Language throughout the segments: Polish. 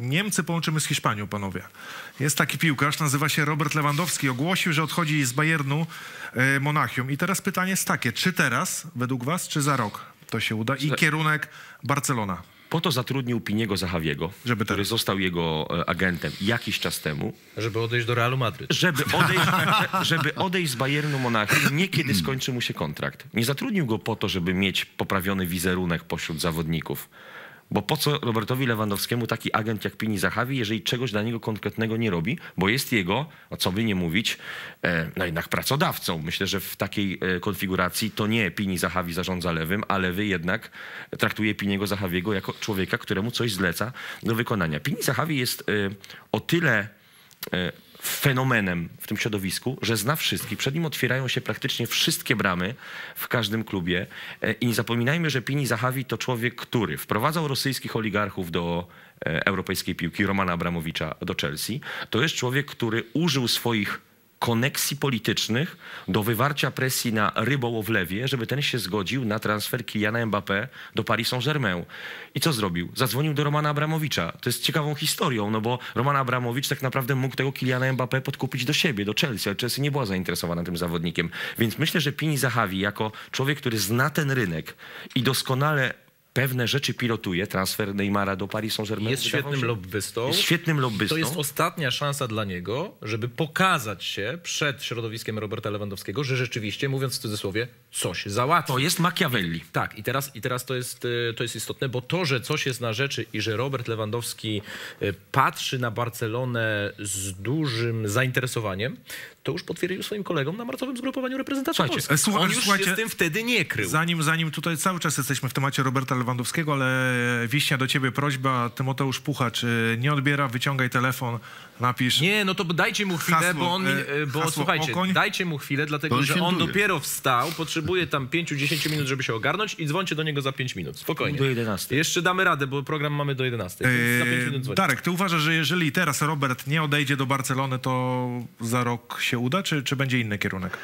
Niemcy połączymy z Hiszpanią, panowie. Jest taki piłkarz, nazywa się Robert Lewandowski. Ogłosił, że odchodzi z Bayernu e, Monachium. I teraz pytanie jest takie, czy teraz, według was, czy za rok to się uda? I kierunek Barcelona. Po to zatrudnił Piniego Zahawiego, Żeby który teraz. został jego e, agentem jakiś czas temu, Żeby odejść do Realu Madryt. żeby odejść, żeby odejść z Bayernu Monachium nie kiedy skończy mu się kontrakt. Nie zatrudnił go po to, żeby mieć poprawiony wizerunek pośród zawodników. Bo po co Robertowi Lewandowskiemu taki agent jak Pini Zahawi, jeżeli czegoś dla niego konkretnego nie robi, bo jest jego, o co by nie mówić, e, no jednak pracodawcą. Myślę, że w takiej e, konfiguracji to nie Pini Zahawi zarządza lewym, a lewy jednak traktuje Piniego Zahawiego jako człowieka, któremu coś zleca do wykonania. Pini Zahawi jest e, o tyle fenomenem w tym środowisku, że zna wszystkich. Przed nim otwierają się praktycznie wszystkie bramy w każdym klubie. E, I nie zapominajmy, że Pini Zahawi to człowiek, który wprowadzał rosyjskich oligarchów do e, europejskiej piłki, Romana Abramowicza do Chelsea. To jest człowiek, który użył swoich koneksji politycznych do wywarcia presji na rybołowlewie, żeby ten się zgodził na transfer Kyliana Mbappé do Paris Saint-Germain. I co zrobił? Zadzwonił do Romana Abramowicza. To jest ciekawą historią, no bo Roman Abramowicz tak naprawdę mógł tego Kyliana Mbappé podkupić do siebie, do Chelsea, ale Chelsea nie była zainteresowana tym zawodnikiem. Więc myślę, że Pini Zahawi jako człowiek, który zna ten rynek i doskonale pewne rzeczy pilotuje, transfer Neymara do Paris Saint-Germain. Jest świetnym się- lobbystą. Jest świetnym lobbystą. To jest ostatnia szansa dla niego, żeby pokazać się przed środowiskiem Roberta Lewandowskiego, że rzeczywiście, mówiąc w cudzysłowie, coś załatwi. To jest Machiavelli. Tak, i teraz, i teraz to, jest, y, to jest istotne, bo to, że coś jest na rzeczy i że Robert Lewandowski y, patrzy na Barcelonę z dużym zainteresowaniem, to już potwierdził swoim kolegom na marcowym zgrupowaniu reprezentacji Słuchajcie, Polski. e, słuchaj- On już słuchajcie, się z tym wtedy nie krył. Zanim, zanim tutaj cały czas jesteśmy w temacie Roberta Lewandowskiego, ale Wiśnia do ciebie prośba, Tymoteusz Puchacz y, nie odbiera, wyciągaj telefon, napisz. Nie, no to dajcie mu chwilę, Hasło, bo on, e, e, bo hasło słuchajcie, Okoń. dajcie mu chwilę, dlatego że on dopiero wstał, potrzebuje tam 5-10 minut, żeby się ogarnąć i dzwońcie do niego za 5 minut. Spokojnie. Do 11. Jeszcze damy radę, bo program mamy do 11. Więc za 5 minut dzwońcie. Darek, ty uważasz, że jeżeli teraz Robert nie odejdzie do Barcelony, to za rok się uda, czy, czy będzie inny kierunek?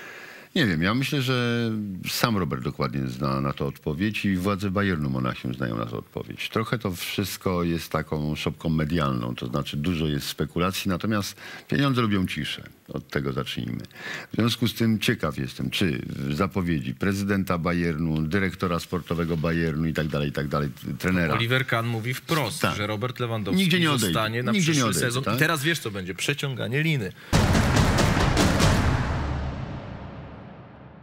Nie wiem, ja myślę, że sam Robert dokładnie zna na to odpowiedź i władze Bayernu Monachium znają na to odpowiedź. Trochę to wszystko jest taką szopką medialną, to znaczy dużo jest spekulacji, natomiast pieniądze lubią ciszę. Od tego zacznijmy. W związku z tym ciekaw jestem, czy zapowiedzi prezydenta Bayernu, dyrektora sportowego Bayernu i tak dalej, i tak dalej, trenera. Oliver Kahn mówi wprost, Tak. że Robert Lewandowski Nigdzie nie odejdzie. zostanie na Nigdzie przyszły odejdzie, sezon. tak? I teraz wiesz, co będzie? Przeciąganie liny.